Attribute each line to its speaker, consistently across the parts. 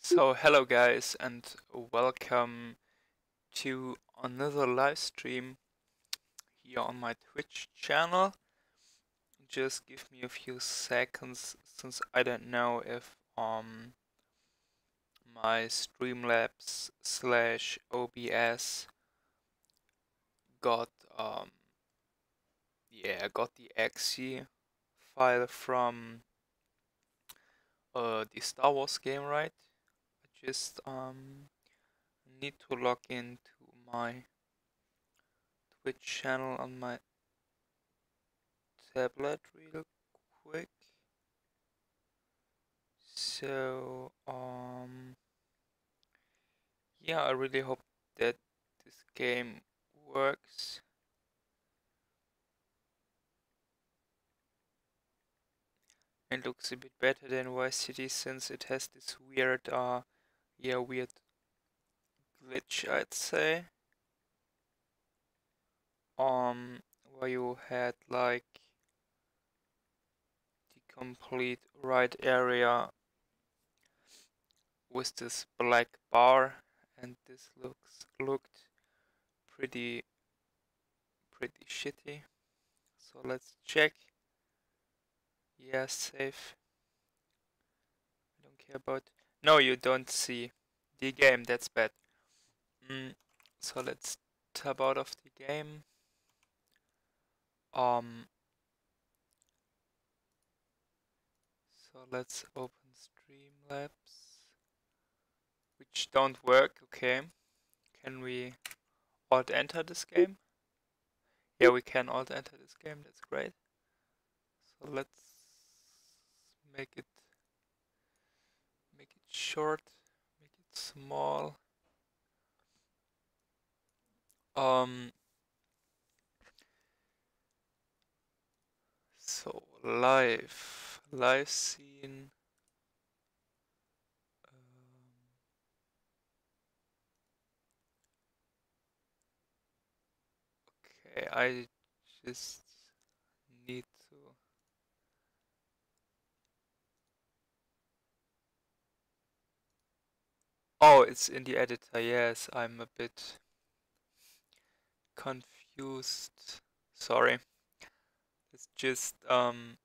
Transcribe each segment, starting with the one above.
Speaker 1: So hello guys and welcome to another live stream here on my Twitch channel. Just give me a few seconds since I don't know if um my Streamlabs slash OBS got um yeah got the exe file from uh the Star Wars game right just um need to log into my Twitch channel on my tablet real quick. So um yeah I really hope that this game works. It looks a bit better than Vice City since it has this weird, uh, yeah, weird glitch, I'd say. Um, where you had like the complete right area with this black bar, and this looks looked pretty pretty shitty. So let's check. Yes, safe. I don't care about... No, you don't see the game, that's bad. Mm, so let's tab out of the game. Um, so let's open Streamlabs, which don't work, okay. Can we alt enter this game? Yeah, we can alt enter this game, that's great. So let's make it make it short make it small. Um so live live scene um, okay I just need Oh, it's in the editor, yes, I'm a bit confused. Sorry. It's just, um,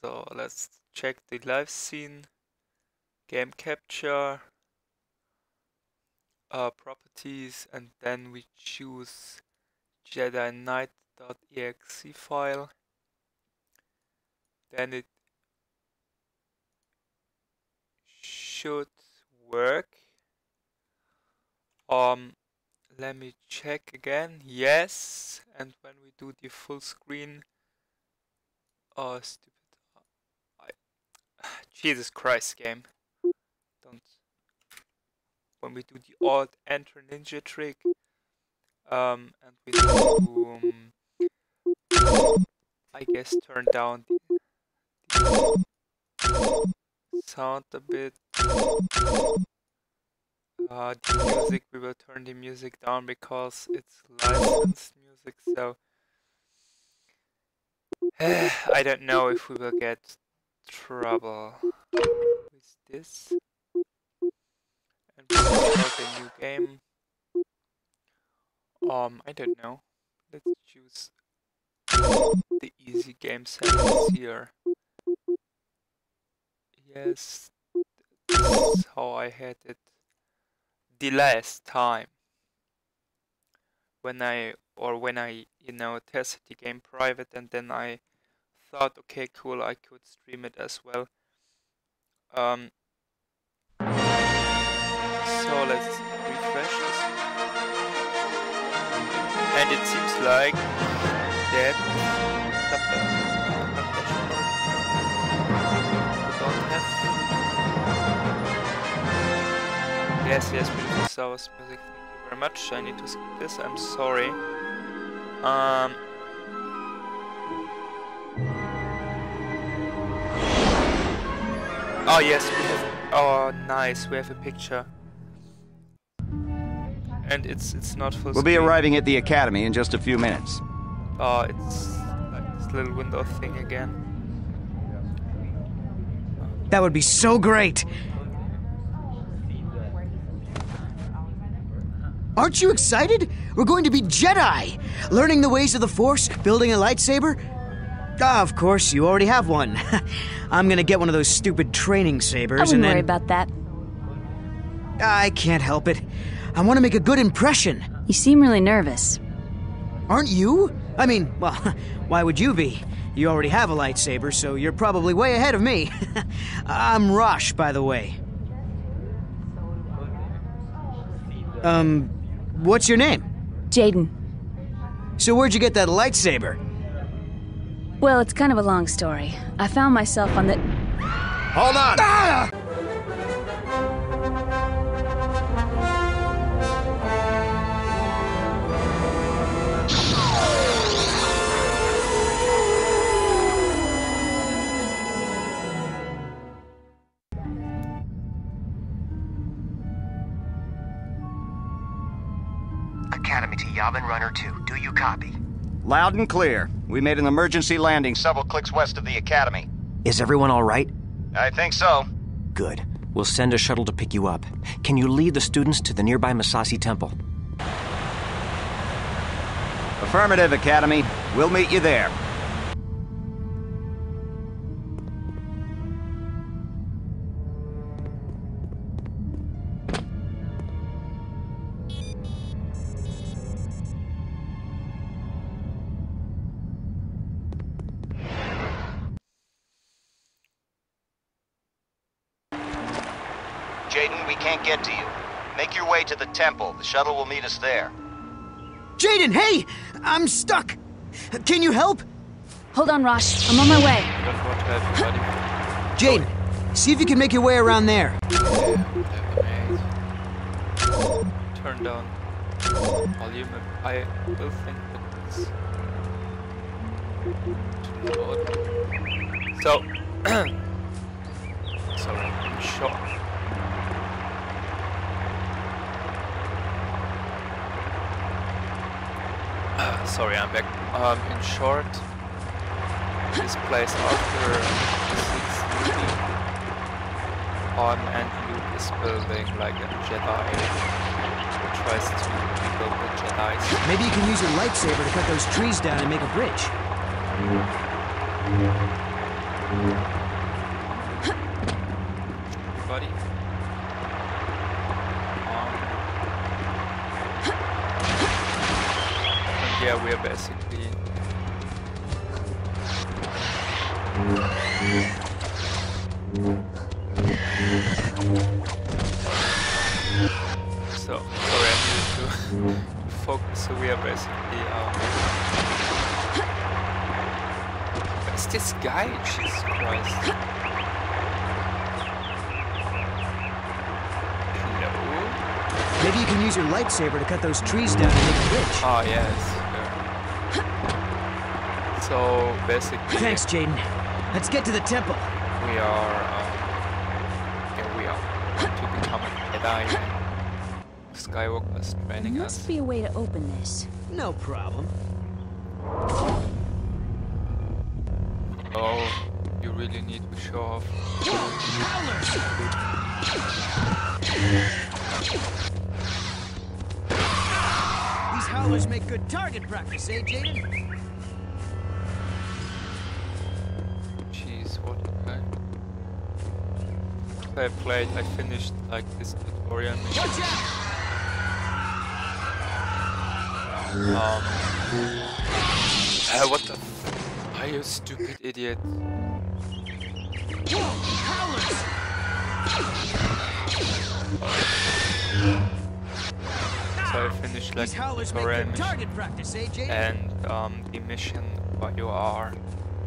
Speaker 1: so let's check the live scene, game capture, uh, properties, and then we choose Jedi Knight.exe file. Then it should work. Um, let me check again. Yes, and when we do the full screen, oh stupid! I, Jesus Christ, game! Don't. When we do the alt enter ninja trick, um, and we do, um, I guess turn down the, the sound a bit. Uh, the music, we will turn the music down because it's licensed music, so I don't know if we will get trouble with this. And we start a new game. Um, I don't know. Let's choose the easy game settings here. Yes, that's how I had it the last time. When I, or when I, you know, tested the game private and then I thought, okay, cool, I could stream it as well. Um, so let's refresh this. And it seems like that Yes, yes, beautiful Star Wars music. Thank you very much. I need to skip this. I'm sorry. Um. Oh yes, we have. Oh, nice. We have a picture. And it's it's not full.
Speaker 2: We'll be arriving at the academy in just a few minutes.
Speaker 1: Oh, it's like this little window thing again.
Speaker 3: That would be so great. Aren't you excited? We're going to be Jedi! Learning the ways of the Force, building a lightsaber. Ah, of course, you already have one. I'm gonna get one of those stupid training sabers
Speaker 4: I wouldn't
Speaker 3: and then.
Speaker 4: worry about that.
Speaker 3: I can't help it. I want to make a good impression.
Speaker 4: You seem really nervous.
Speaker 3: Aren't you? I mean, well, why would you be? You already have a lightsaber, so you're probably way ahead of me. I'm Rosh, by the way. Um, what's your name?
Speaker 4: Jaden.
Speaker 3: So where'd you get that lightsaber?
Speaker 4: Well, it's kind of a long story. I found myself on the.
Speaker 2: Hold on!
Speaker 3: Ah!
Speaker 5: Academy to Yavin Runner 2. Do you copy?
Speaker 2: Loud and clear. We made an emergency landing several clicks west of the Academy.
Speaker 5: Is everyone all right?
Speaker 2: I think so.
Speaker 5: Good. We'll send a shuttle to pick you up. Can you lead the students to the nearby Massassi Temple?
Speaker 2: Affirmative, Academy. We'll meet you there. Jaden, we can't get to you. Make your way to the temple. The shuttle will meet us there.
Speaker 3: Jaden, hey! I'm stuck! Can you help?
Speaker 4: Hold on, Rosh. I'm on my way.
Speaker 1: Don't want to have your body.
Speaker 3: Jane, see if you can make your way around there.
Speaker 1: Turn down volume. I will think that it's too loud. So, sorry, I'm shocked. Uh, sorry, I'm back. Um, in short, this place after the sixth movie, um, and Luke is building like a Jedi. Tries to rebuild the Jedi's.
Speaker 3: Maybe you can use your lightsaber to cut those trees down and make a bridge.
Speaker 1: This guy? Jesus Christ. Hello?
Speaker 3: Maybe you can use your lightsaber to cut those trees down and make a bridge.
Speaker 1: Oh, yes. yeah. So, basically...
Speaker 3: Thanks, Jaden. Let's get to the temple.
Speaker 1: we are um, yeah, we are to become a Jedi and Skywalker is
Speaker 4: There
Speaker 1: training
Speaker 4: must
Speaker 1: us.
Speaker 4: be a way to open this.
Speaker 3: No problem.
Speaker 1: You need to show off.
Speaker 3: These howlers make good target practice, eh, Jaden?
Speaker 1: Jeez, what a guy. I played, I finished like this tutorial mission.
Speaker 3: Watch out!
Speaker 1: Um, uh, what the Are you stupid idiot? So I finished like
Speaker 3: These
Speaker 1: the
Speaker 3: howlers make
Speaker 1: tutorial
Speaker 3: good
Speaker 1: mission.
Speaker 3: practice, eh,
Speaker 1: and um, the mission where you are,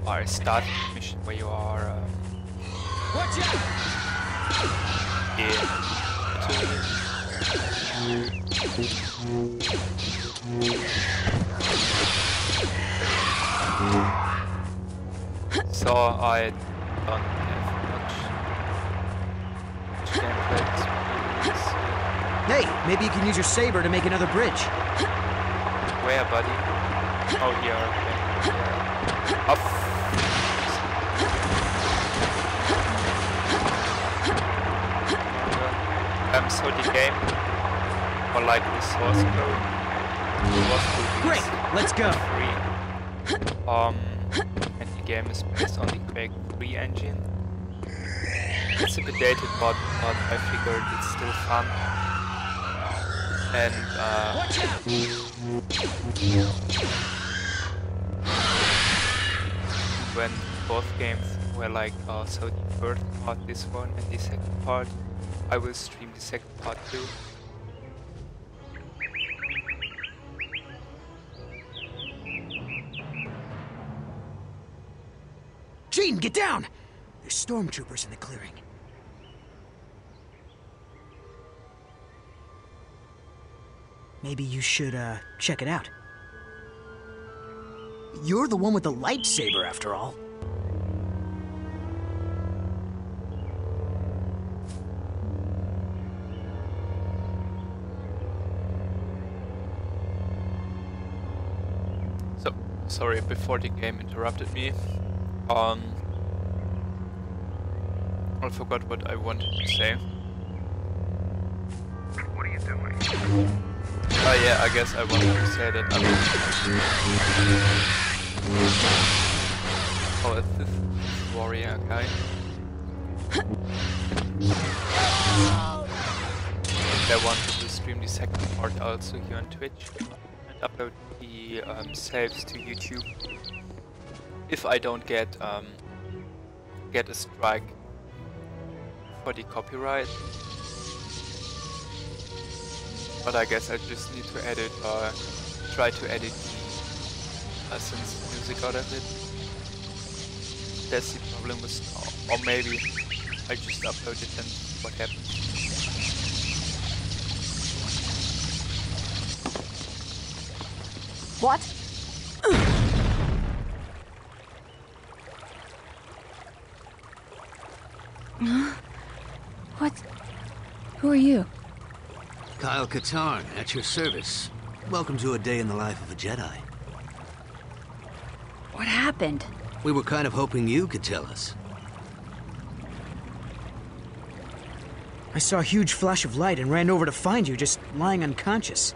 Speaker 1: or start mission where you are um,
Speaker 3: Watch out!
Speaker 1: in So I don't have much, much gameplay experience.
Speaker 3: Hey, maybe you can use your saber to make another bridge.
Speaker 1: Where, buddy? Oh, here. Okay. Yeah. Up. Um, so the game or like the source code was
Speaker 3: Great, let's go.
Speaker 1: free. Um, and the game is based on the Quake 3 engine. It's a bit dated, but, but I figured it's still fun. And uh, when both games were like, uh, so the first part, this one, and the second part, I will stream the second part too.
Speaker 3: Gene, get down! There's stormtroopers in the clearing. Maybe you should, uh, check it out. You're the one with the lightsaber, after all.
Speaker 1: So, sorry, before the game interrupted me. Um, I forgot what I wanted to say.
Speaker 2: What are you doing?
Speaker 1: Oh yeah, I guess I wanted to say that I'm... Oh, it's this warrior guy. I wanted to stream the second part also here on Twitch and upload the um, saves to YouTube. If I don't get um, get a strike for the copyright. But I guess I just need to edit or try to edit uh, the essence music out of it. That's the problem with or maybe I just upload it and what happens.
Speaker 4: What? what? Who are you?
Speaker 6: Kyle Katarn, at your service. Welcome to a day in the life of a Jedi.
Speaker 4: What happened?
Speaker 6: We were kind of hoping you could tell us.
Speaker 3: I saw a huge flash of light and ran over to find you just lying unconscious.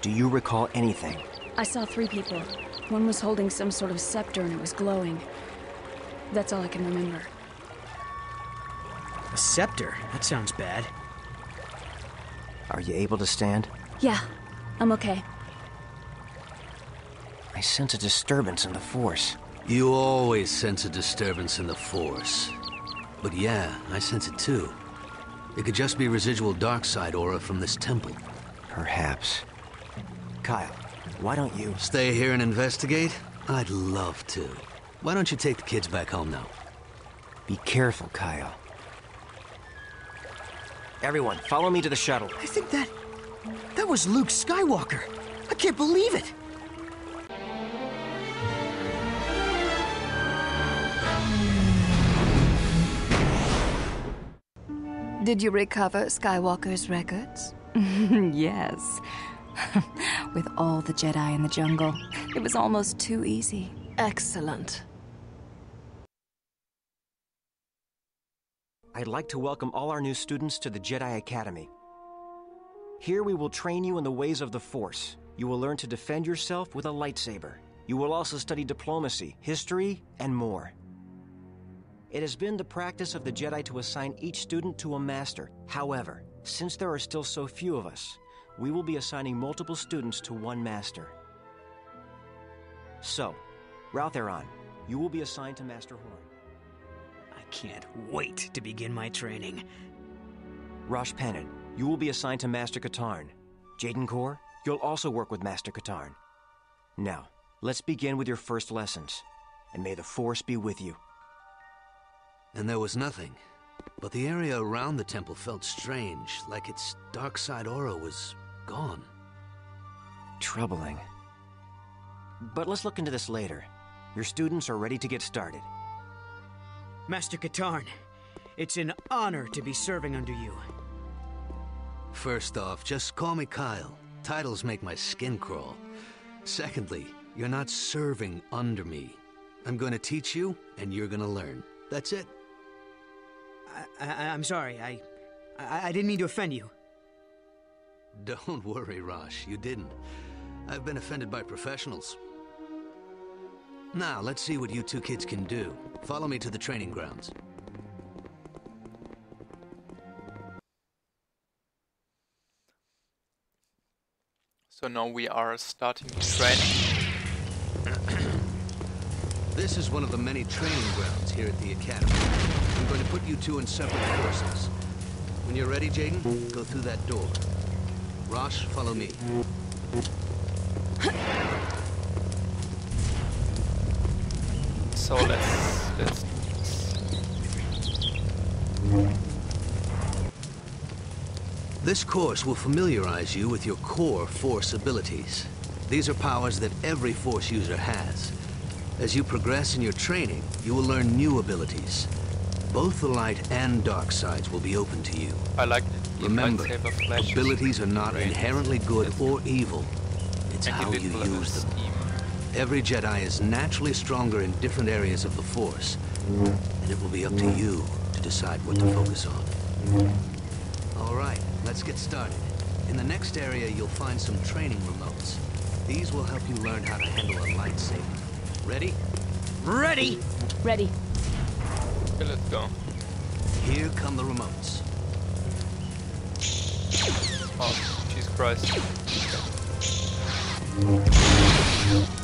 Speaker 5: Do you recall anything?
Speaker 4: I saw three people. One was holding some sort of scepter and it was glowing. That's all I can remember.
Speaker 3: A scepter? That sounds bad.
Speaker 5: Are you able to stand?
Speaker 4: Yeah, I'm okay.
Speaker 5: I sense a disturbance in the Force.
Speaker 6: You always sense a disturbance in the Force. But yeah, I sense it too. It could just be residual dark side aura from this temple.
Speaker 5: Perhaps. Kyle, why don't you...
Speaker 6: Stay here and investigate? I'd love to. Why don't you take the kids back home now?
Speaker 5: Be careful, Kyle. Everyone, follow me to the shuttle.
Speaker 3: I think that. that was Luke Skywalker. I can't believe it.
Speaker 7: Did you recover Skywalker's records? yes. With all the Jedi in the jungle, it was almost too easy.
Speaker 8: Excellent.
Speaker 5: I'd like to welcome all our new students to the Jedi Academy. Here we will train you in the ways of the Force. You will learn to defend yourself with a lightsaber. You will also study diplomacy, history, and more. It has been the practice of the Jedi to assign each student to a master. However, since there are still so few of us, we will be assigning multiple students to one master. So, Raltheron, you will be assigned to Master Horn.
Speaker 3: I can't wait to begin my training.
Speaker 5: Rosh Penin, you will be assigned to Master Katarn. Jaden Kor, you'll also work with Master Katarn. Now, let's begin with your first lessons. And may the Force be with you.
Speaker 6: And there was nothing. But the area around the temple felt strange, like its dark side aura was gone.
Speaker 5: Troubling. But let's look into this later. Your students are ready to get started.
Speaker 3: Master Katarn, it's an honor to be serving under you.
Speaker 6: First off, just call me Kyle. Titles make my skin crawl. Secondly, you're not serving under me. I'm going to teach you, and you're going to learn. That's it.
Speaker 3: I, I, I'm sorry, I, I, I didn't mean to offend you.
Speaker 6: Don't worry, Rosh, you didn't. I've been offended by professionals. Now, let's see what you two kids can do. Follow me to the training grounds.
Speaker 1: So now we are starting training.
Speaker 6: This is one of the many training grounds here at the Academy. I'm going to put you two in separate courses. When you're ready, Jaden, go through that door. Rosh, follow me.
Speaker 1: So let's let's
Speaker 6: This course will familiarize you with your core Force abilities. These are powers that every Force user has. As you progress in your training, you will learn new abilities. Both the light and dark sides will be open to you.
Speaker 1: I like it.
Speaker 6: Remember, abilities are not inherently good or evil. It's how you use them.
Speaker 1: Steam.
Speaker 6: Every Jedi is naturally stronger in different areas of the Force, and it will be up to you to decide what to focus on. All right, let's get started. In the next area, you'll find some training remotes. These will help you learn how to handle a lightsaber. Ready?
Speaker 3: Ready!
Speaker 4: Ready.
Speaker 1: Okay, let's go.
Speaker 6: Here come the remotes.
Speaker 1: Oh, Jesus Christ.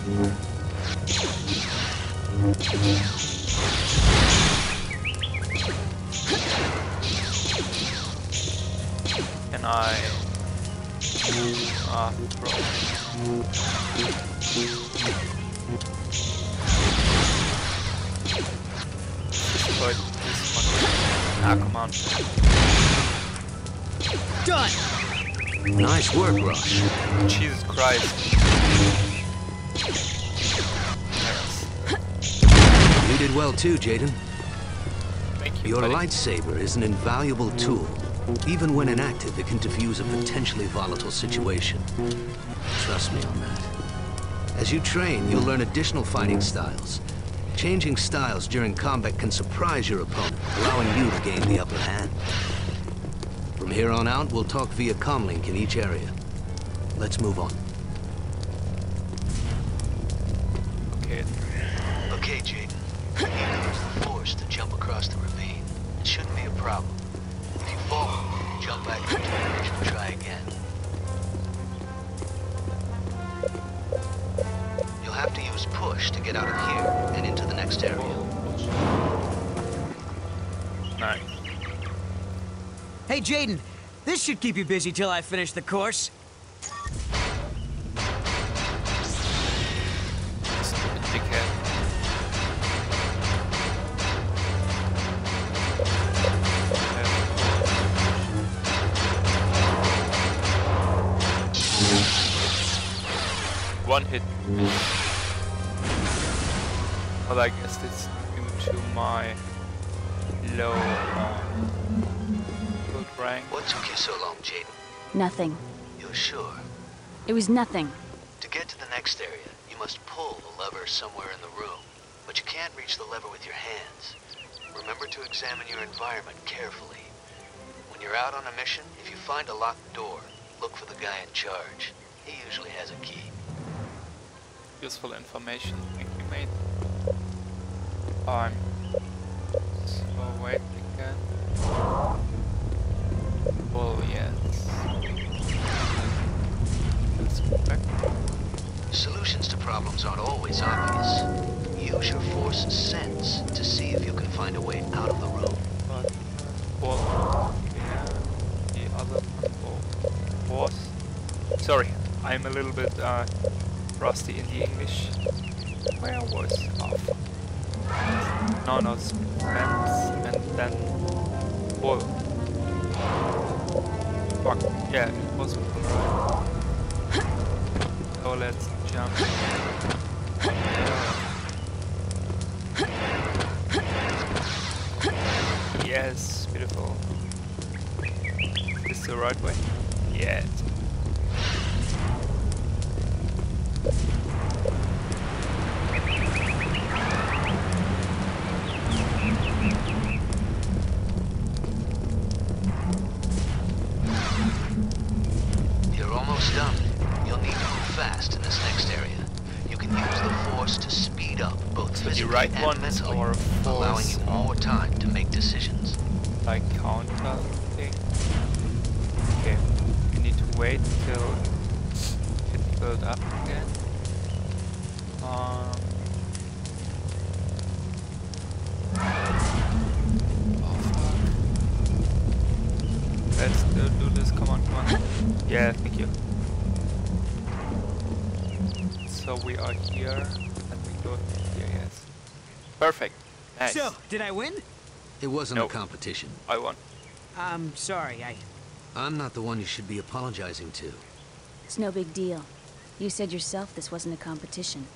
Speaker 1: Can I... Ah, bro. Destroyed this one. Ah, come on.
Speaker 3: Done!
Speaker 6: Nice work, Rosh.
Speaker 1: Jesus Christ.
Speaker 6: Too, Jaden.
Speaker 1: You,
Speaker 6: Your
Speaker 1: buddy.
Speaker 6: lightsaber is an invaluable tool. Even when inactive, it can defuse a potentially volatile situation. Trust me on that. As you train, you'll learn additional fighting styles. Changing styles during combat can surprise your opponent, allowing you to gain the upper hand. From here on out, we'll talk via comlink in each area. Let's move on. To push to get out of here and into the next area.
Speaker 1: Nice.
Speaker 3: Hey, Jaden, this should keep you busy till I finish the course.
Speaker 1: Well, I guess it's due to my low um, gold rank.
Speaker 6: What took you so long, Jaden?
Speaker 4: Nothing.
Speaker 6: You're sure?
Speaker 4: It was nothing.
Speaker 6: To get to the next area, you must pull the lever somewhere in the room. But you can't reach the lever with your hands. Remember to examine your environment carefully. When you're out on a mission, if you find a locked door, look for the guy in charge. He usually has a key.
Speaker 1: useful information. Thank you, mate. I'm so wait again. Oh yes. Let's go back.
Speaker 6: Solutions to problems aren't always obvious. Use your force sense to see if you can find a way out of the room.
Speaker 1: But well, yeah, the other one was. Sorry, I'm a little bit uh, rusty in the English. Where was? No, no, fence and then wall. Fuck, yeah, it was. So let's jump. Yes, beautiful. Is this the right way? Yeah. Perfect. Nice.
Speaker 3: So, did I win?
Speaker 6: It wasn't
Speaker 1: Nope.
Speaker 6: a competition.
Speaker 1: I won.
Speaker 3: I'm sorry, I...
Speaker 6: I'm not the one you should be apologizing to.
Speaker 4: It's no big deal. You said yourself this wasn't a competition.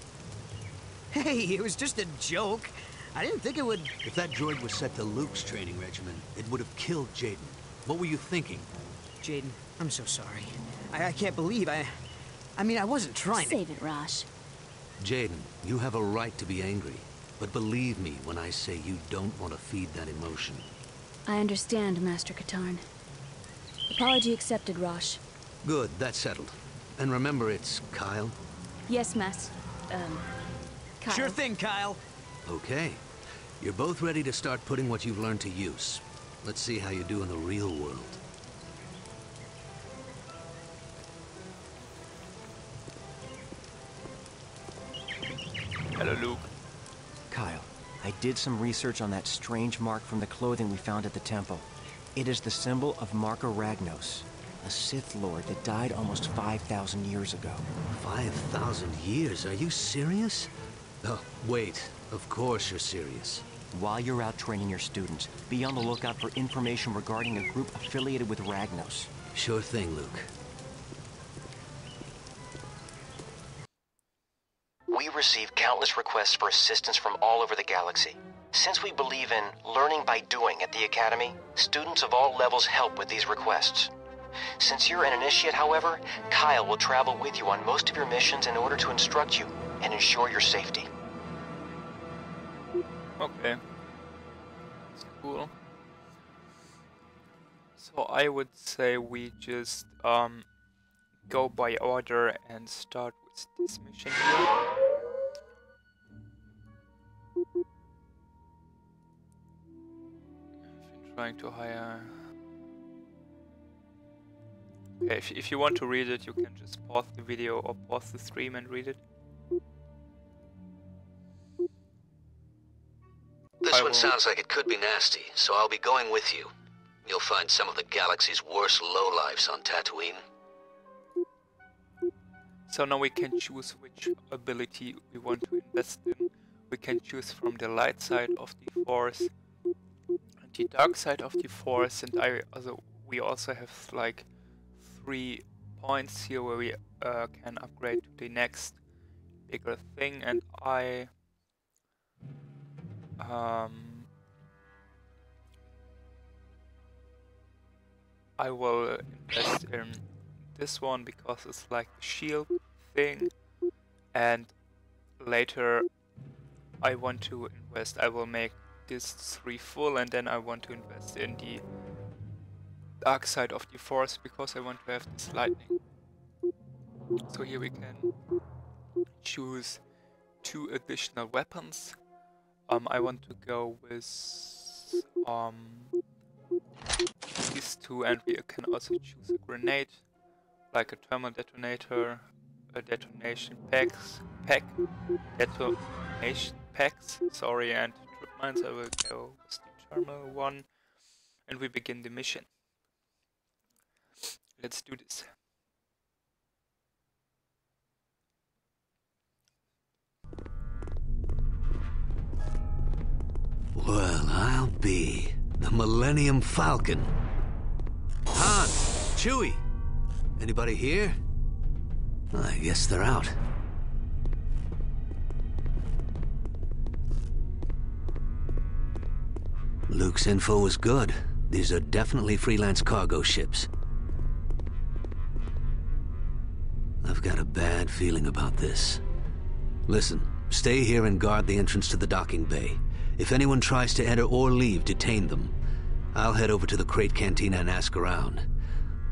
Speaker 3: Hey, it was just a joke. I didn't think it would...
Speaker 6: If that droid was set to Luke's training regimen, it would have killed Jaden. What were you thinking?
Speaker 3: Jaden, I'm so sorry. I, I can't believe I... I mean, I wasn't trying to...
Speaker 4: Save it, Rosh.
Speaker 6: Jaden, you have a right to be angry. But believe me when I say you don't want to feed that emotion.
Speaker 4: I understand, Master Katarn. Apology accepted, Rosh.
Speaker 6: Good, that's settled. And remember, it's Kyle?
Speaker 4: Yes, Mas... Um... Kyle.
Speaker 3: Sure thing, Kyle.
Speaker 6: Okay. You're both ready to start putting what you've learned to use. Let's see how you do in the real world.
Speaker 1: Hello, Luke.
Speaker 5: Kyle, I did some research on that strange mark from the clothing we found at the temple. It is the symbol of Marka Ragnos, a Sith Lord that died almost 5,000 years ago.
Speaker 6: 5,000 years? Are you serious? Oh, wait. Of course you're serious.
Speaker 5: While you're out training your students, be on the lookout for information regarding a group affiliated with Ragnos.
Speaker 6: Sure thing, Luke.
Speaker 5: Receive countless requests for assistance from all over the galaxy. Since we believe in learning by doing at the Academy, students of all levels help with these requests. Since you're an initiate, however, Kyle will travel with you on most of your missions in order to instruct you and ensure your safety.
Speaker 1: Okay. That's cool. So I would say we just um go by order and start with this mission here. I've been trying to hire Okay, if, if you want to read it, you can just pause the video or pause the stream and read it.
Speaker 6: This one sounds like it could be nasty, so I'll be going with you. You'll find some of the galaxy's worst lowlifes on Tatooine.
Speaker 1: So now we can choose which ability we want to invest in. We can choose from the light side of the force and the dark side of the force and I also we also have like three points here where we uh, can upgrade to the next bigger thing and I um I will invest in this one because it's like the shield thing and later I want to invest I will make this three full and then I want to invest in the dark side of the force because I want to have this lightning. So here we can choose two additional weapons. Um I want to go with um these two and we can also choose a grenade like a thermal detonator, a detonation packs, pack, detonation packs, sorry, and trip mines. I will go with the thermal one, and we begin the mission. Let's do this.
Speaker 6: Well, I'll be the Millennium Falcon. Han, Chewie, anybody here? I guess they're out. Luke's info was good. These are definitely freelance cargo ships. I've got a bad feeling about this. Listen, stay here and guard the entrance to the docking bay. If anyone tries to enter or leave, detain them. I'll head over to the crate cantina and ask around.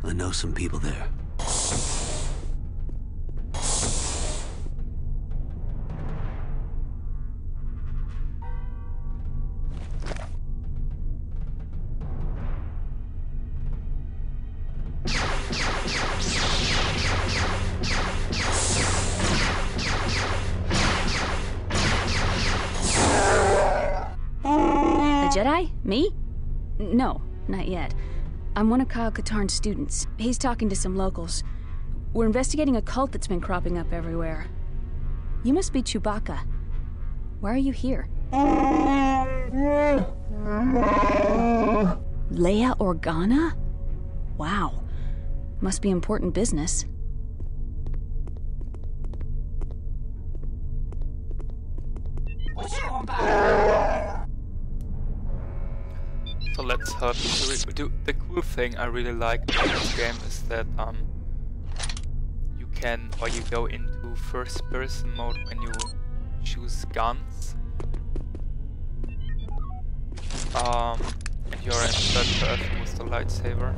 Speaker 6: I know some people there.
Speaker 4: Kyle Katarn's students. He's talking to some locals. We're investigating a cult that's been cropping up everywhere. You must be Chewbacca. Why are you here? Leia Organa? Wow. Must be important business.
Speaker 1: So let's help the do the cool thing I really like about this game is that um you can or you go into first person mode when you choose guns. Um and you're in third person with the lightsaber.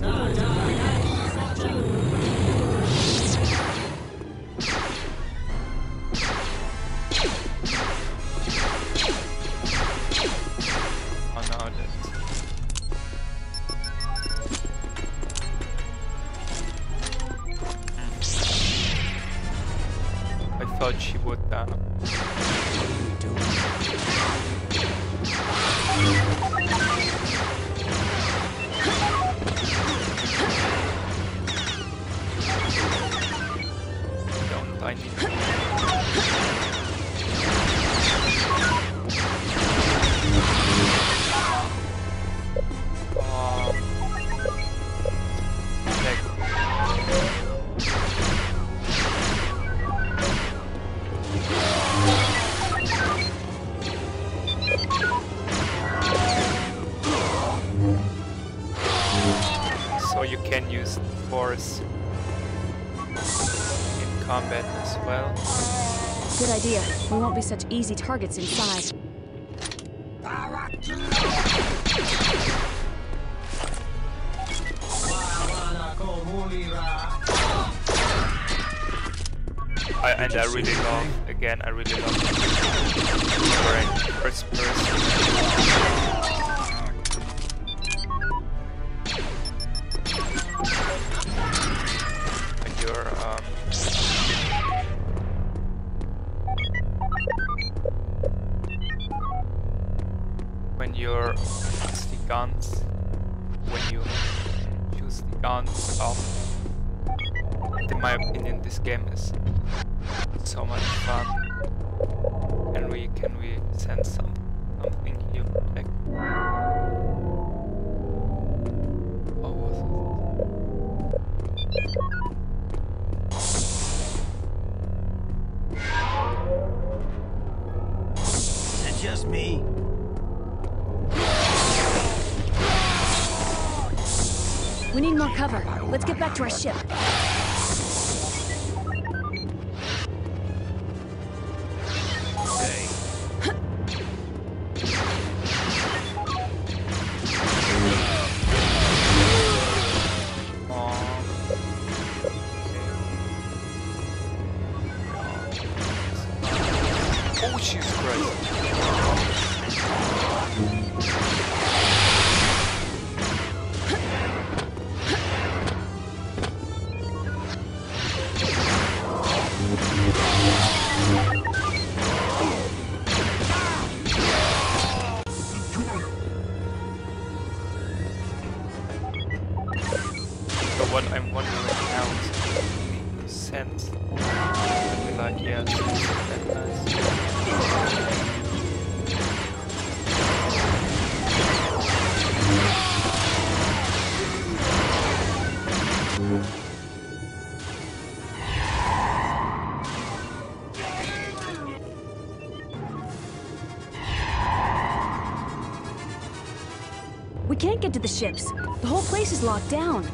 Speaker 4: Easy targets inside.
Speaker 1: I, and I really love, again, I really love first person. This game is
Speaker 4: to
Speaker 1: the
Speaker 4: ships. The whole place is locked down.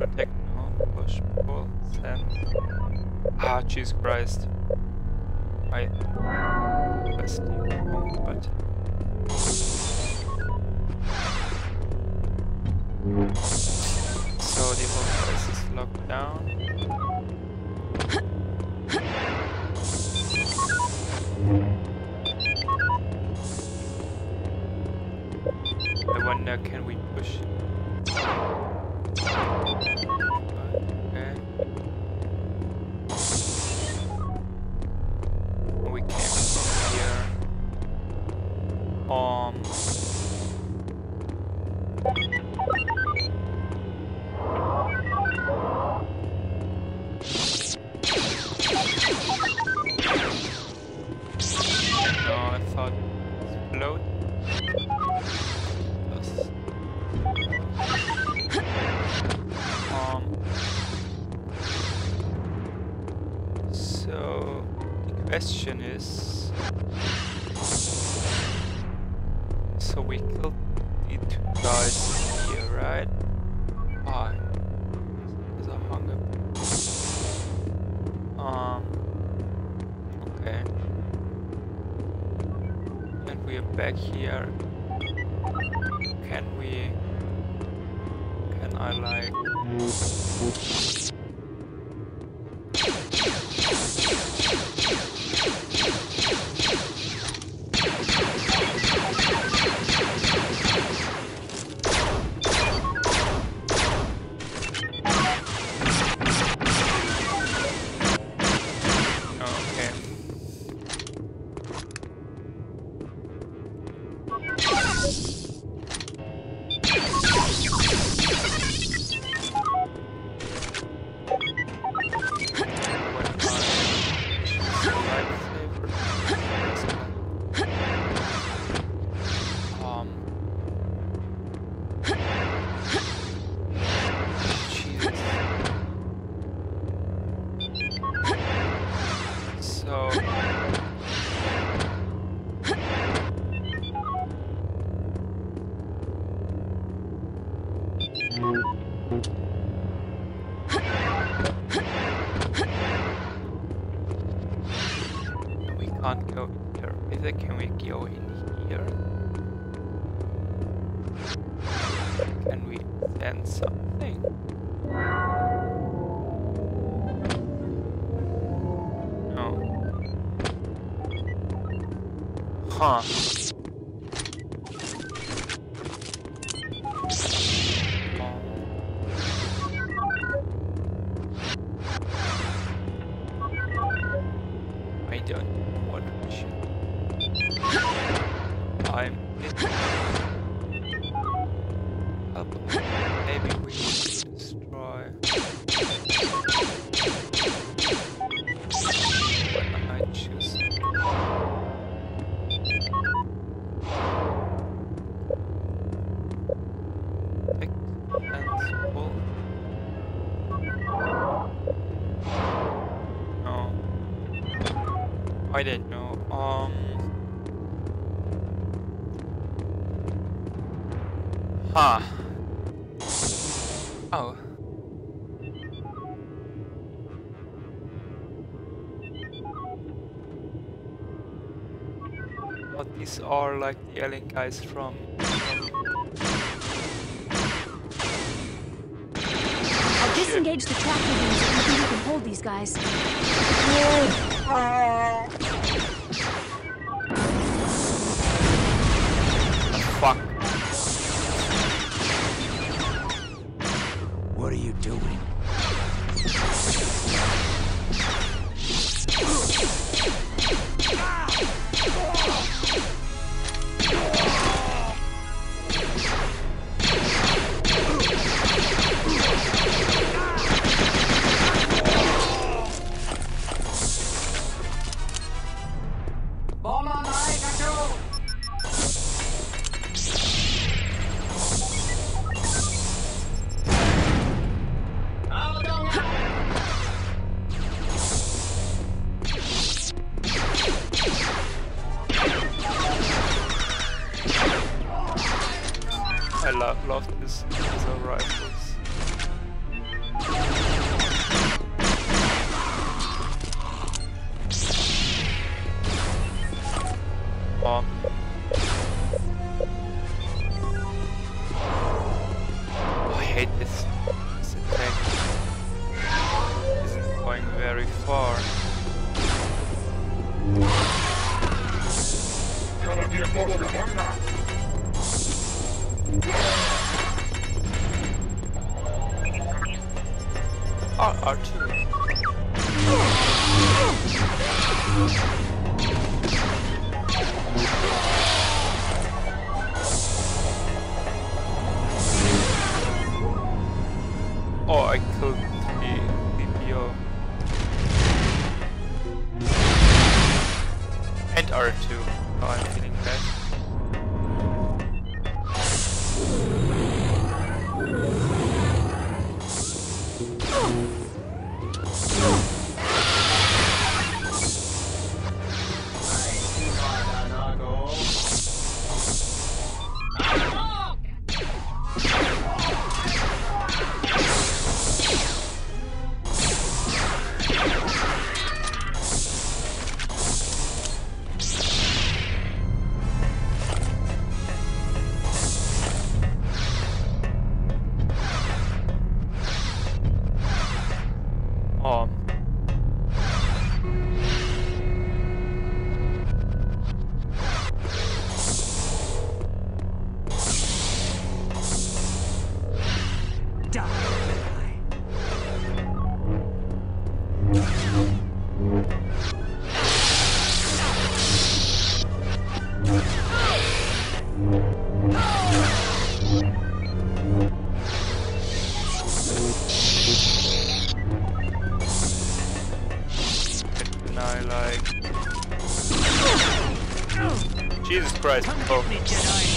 Speaker 1: Techno, push, pull, send. Ah, Jesus Christ. I pressed the wrong button. So the whole place is locked down. I wonder, can we push? And we are back here. Can we? Can I like? Huh. Are like the alien guys from.
Speaker 4: I'll disengage the tractor beams if you think you can hold these guys.
Speaker 1: Fuck.
Speaker 3: What are you doing?
Speaker 1: Christ! Oh. Oh,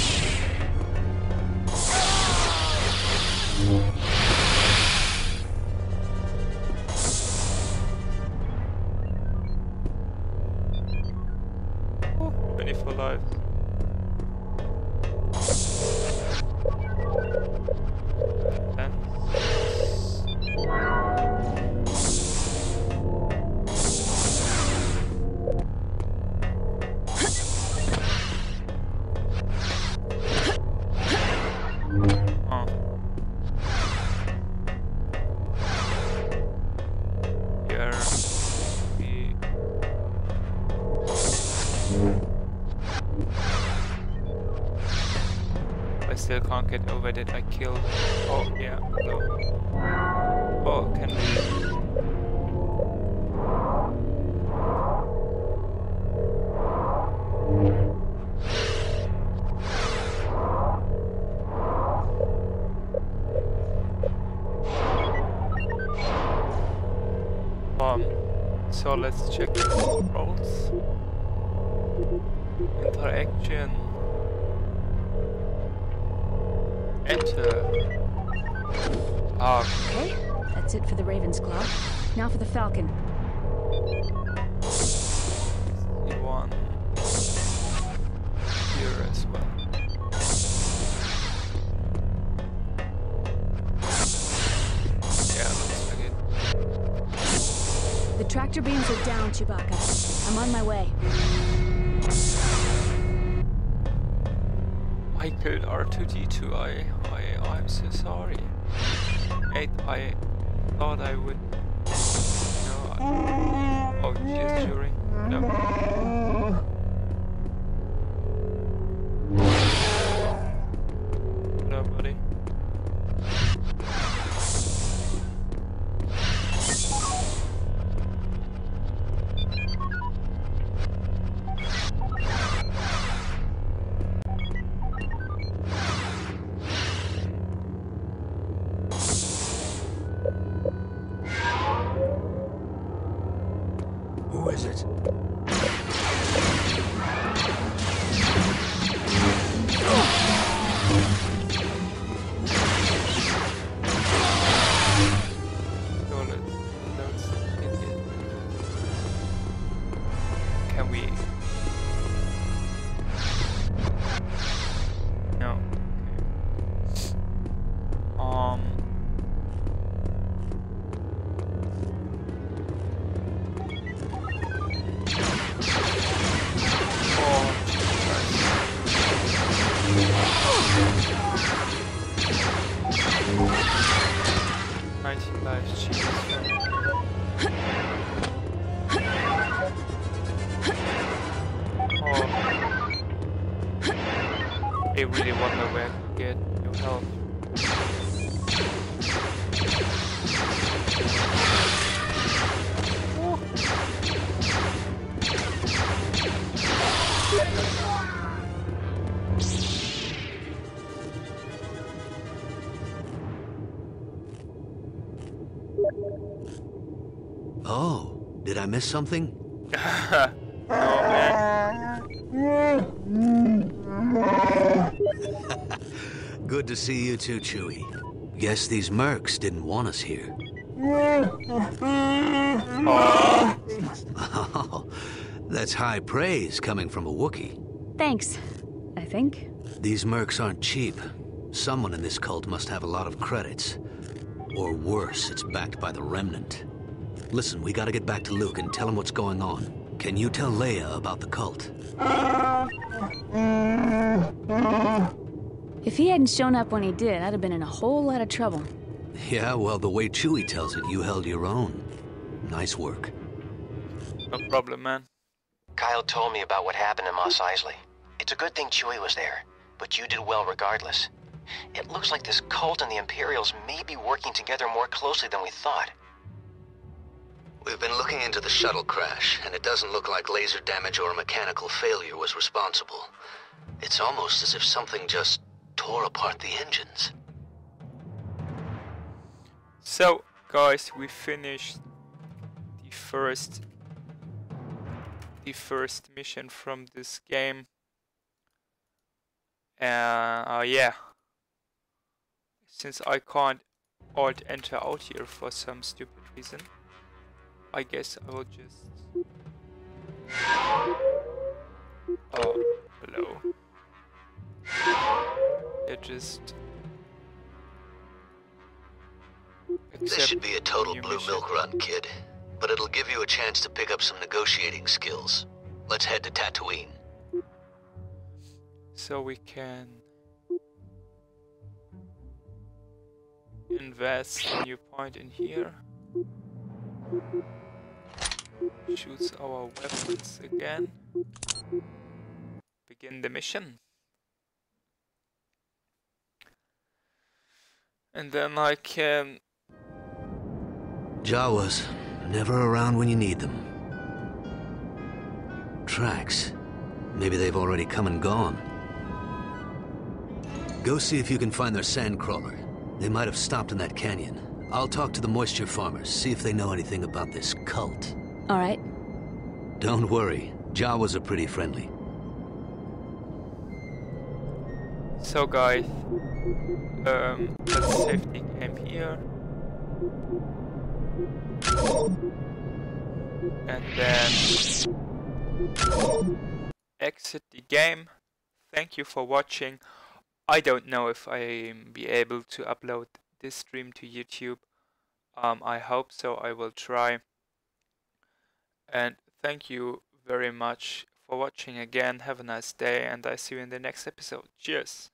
Speaker 1: Interaction. Enter. Ah,
Speaker 4: Okay, that's it for the Raven's Claw. Now for the Falcon.
Speaker 1: you here as well. Yeah, looks like it.
Speaker 4: The tractor beams are down, Chewbacca. I'm on my way.
Speaker 1: R2D2. I, I, I'm so sorry. Mate, I thought I would. Oh, no. I, oh, juring. No. No,
Speaker 6: Miss something?
Speaker 1: no, man.
Speaker 6: Good to see you too, Chewie. Guess these mercs didn't want us here. Oh, that's high praise coming from a Wookiee.
Speaker 4: Thanks, I think.
Speaker 6: These mercs aren't cheap. Someone in this cult must have a lot of credits. Or worse, it's backed by the Remnant. Listen, we gotta get back to Luke and tell him what's going on. Can you tell Leia about the cult?
Speaker 4: If he hadn't shown up when he did, I'd have been in a whole lot of trouble.
Speaker 6: Yeah, well, the way Chewie tells it, you held your own. Nice work.
Speaker 1: No problem, man.
Speaker 5: Kyle told me about what happened in Mos Eisley. It's a good thing Chewie was there, but you did well regardless. It looks like this cult and the Imperials may be working together more closely than we thought.
Speaker 6: We've been looking into the shuttle crash, and it doesn't look like laser damage or mechanical failure was responsible. It's almost as if something just tore apart the engines.
Speaker 1: So, guys, we finished the first the first mission from this game. Uh, uh, yeah. Since I can't alt enter out here for some stupid reason, I guess I will just. Oh, hello. Yeah, just.
Speaker 6: This should be a total blue
Speaker 1: mission.
Speaker 6: milk run, kid. But it'll give you a chance to pick up some negotiating skills. Let's head to Tatooine.
Speaker 1: So we can invest a new point in here. Choose our weapons again. Begin the mission. And then I can
Speaker 6: Jawas, never around when you need them. Tracks. Maybe they've already come and gone. Go see if you can find their sandcrawler. They might have stopped in that canyon. I'll talk to the moisture farmers, see if they know anything about this cult.
Speaker 4: All right.
Speaker 6: Don't worry, Jawas are pretty friendly.
Speaker 1: So guys, um, let's save the game here. And then exit the game. Thank you for watching. I don't know if I'll be able to upload this stream to YouTube. Um, I hope so. I will try. And thank you very much for watching again. Have a nice day, and I see you in the next episode. Cheers.